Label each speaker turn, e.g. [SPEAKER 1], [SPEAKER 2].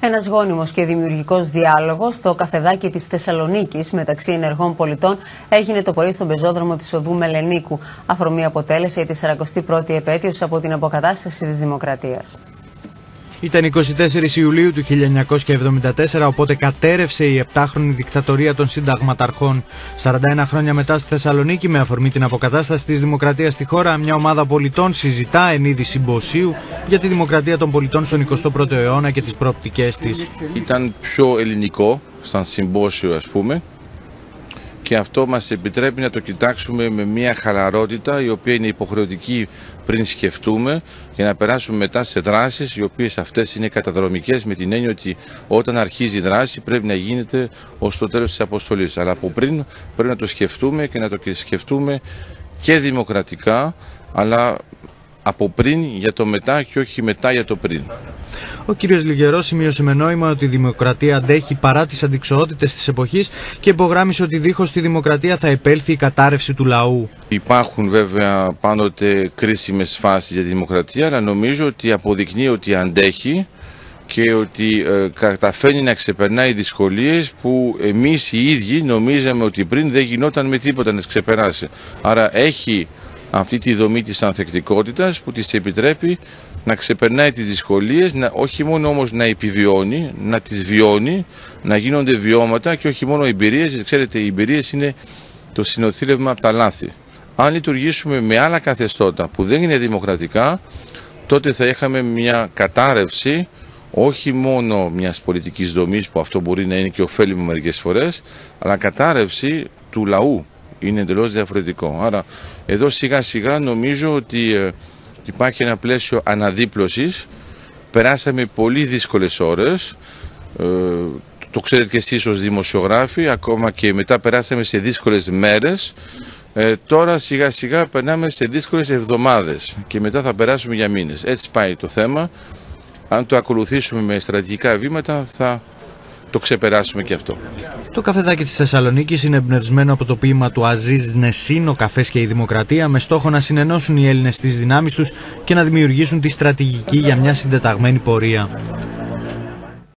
[SPEAKER 1] Ένας γόνιμος και δημιουργικός διάλογος στο καφεδάκι της Θεσσαλονίκης μεταξύ ενεργών πολιτών έγινε το πρωί στον πεζόδρομο της οδού Μελενίκου. Αφορμή αποτέλεσε η 41η επέτειος από την αποκατάσταση της Δημοκρατίας.
[SPEAKER 2] Ήταν 24 Ιουλίου του 1974, οπότε κατέρευσε η επτάχρονη δικτατορία των συνταγματαρχών. 41 χρόνια μετά στη Θεσσαλονίκη, με αφορμή την αποκατάσταση της δημοκρατίας στη χώρα, μια ομάδα πολιτών συζητά εν είδη συμποσίου για τη δημοκρατία των πολιτών στον 21ο αιώνα και τις προοπτικές της.
[SPEAKER 3] Ήταν πιο ελληνικό, σαν συμπόσιο ας πούμε, και αυτό μας επιτρέπει να το κοιτάξουμε με μια χαλαρότητα η οποία είναι υποχρεωτική πριν σκεφτούμε για να περάσουμε μετά σε δράσεις οι οποίες αυτές είναι καταδρομικές με την έννοια ότι όταν αρχίζει η δράση πρέπει να γίνεται ως το τέλος της αποστολής. Αλλά από πριν πρέπει να το σκεφτούμε και να το σκεφτούμε και δημοκρατικά αλλά από πριν για το μετά και όχι μετά για το πριν.
[SPEAKER 2] Ο κ. Λιγερός σημείωσε με νόημα ότι η δημοκρατία αντέχει παρά τις αντικσοότητες της εποχής και υπογράμμισε ότι δίχως τη δημοκρατία θα επέλθει η κατάρρευση του λαού.
[SPEAKER 3] Υπάρχουν βέβαια πάντοτε κρίσιμες φάσεις για τη δημοκρατία, αλλά νομίζω ότι αποδεικνύει ότι αντέχει και ότι ε, καταφέρνει να ξεπερνάει δυσκολίες που εμείς οι ίδιοι νομίζαμε ότι πριν δεν γινόταν με τίποτα να τις ξεπεράσει. Άρα έχει αυτή τη δομή της ανθεκτικότητας που της επιτρέπει να ξεπερνάει τις δυσκολίες, να, όχι μόνο όμως να επιβιώνει, να τις βιώνει, να γίνονται βιώματα και όχι μόνο εμπειρίες, ξέρετε οι εμπειρίες είναι το συνοθήλευμα από τα λάθη. Αν λειτουργήσουμε με άλλα καθεστώτα που δεν είναι δημοκρατικά, τότε θα είχαμε μια κατάρρευση όχι μόνο μιας πολιτικής δομής που αυτό μπορεί να είναι και ωφέλιμο μερικές φορές, αλλά κατάρρευση του λαού. Είναι εντελώς διαφορετικό. Άρα εδώ σιγά σιγά νομίζω ότι ε, υπάρχει ένα πλαίσιο αναδίπλωσης. Περάσαμε πολύ δύσκολες ώρες, ε, το ξέρετε και εσείς ως δημοσιογράφοι, ακόμα και μετά περάσαμε σε δύσκολες μέρες. Ε, τώρα σιγά σιγά περνάμε σε δύσκολες εβδομάδες και μετά θα περάσουμε για μήνες. Έτσι πάει το θέμα. Αν το ακολουθήσουμε με στρατηγικά βήματα θα το ξεπεράσουμε και αυτό.
[SPEAKER 2] Το καφεδάκι της Θεσσαλονίκης είναι εμπνευσμένο από το ποίημα του Αζίζ Νεσίν, ο καφές και η δημοκρατία, με στόχο να συνενώσουν οι Έλληνες τις δυνάμεις τους και να δημιουργήσουν τη στρατηγική για μια συντεταγμένη πορεία.